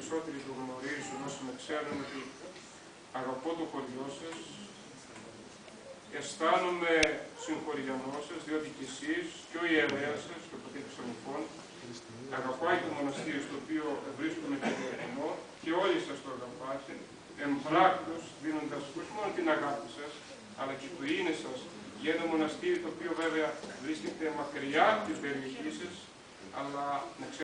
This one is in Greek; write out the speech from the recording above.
περισσότεροι το γνωρίζουν, όσοι με ξέρουν ότι αγαπώ το χωριό σας, αισθάνομαι συγχωριανός σας, διότι κι εσείς και ο ιερέας σας και ο πατήρ Ξενοφών αγαπάει το μοναστήρι στο οποίο βρίσκομαι και διεθνώ και όλοι σας το αγαπάτε, εμπράκτος δίνοντας όχι μόνο την αγάπη σας, αλλά και το είναι σας για ένα μοναστήρι το οποίο βέβαια βρίσκεται μακριά από την περιοχή σας, αλλά να